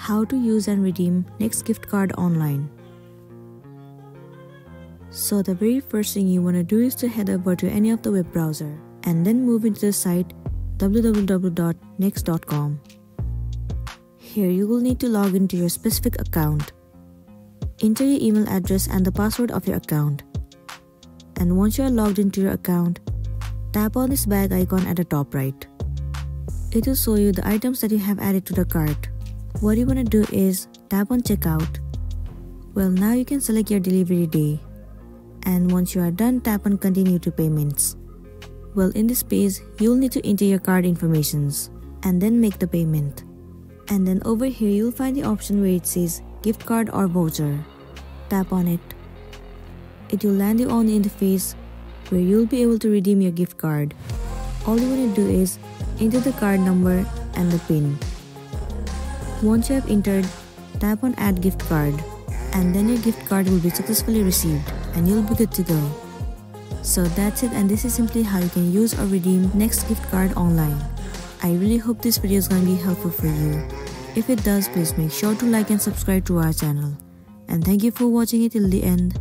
how to use and redeem Next gift card online. So the very first thing you want to do is to head over to any of the web browser and then move into the site www.next.com. Here you will need to log into your specific account. Enter your email address and the password of your account. And once you are logged into your account, tap on this bag icon at the top right. It will show you the items that you have added to the cart. What you want to do is tap on checkout. Well, now you can select your delivery day. And once you are done, tap on continue to payments. Well, in this page, you'll need to enter your card informations and then make the payment. And then over here, you'll find the option where it says gift card or voucher. Tap on it. It will land you on the interface where you'll be able to redeem your gift card. All you want to do is enter the card number and the PIN. Once you have entered, tap on add gift card and then your gift card will be successfully received and you'll be good to go. So that's it and this is simply how you can use or redeem Next gift card online. I really hope this video is going to be helpful for you. If it does, please make sure to like and subscribe to our channel. And thank you for watching it till the end.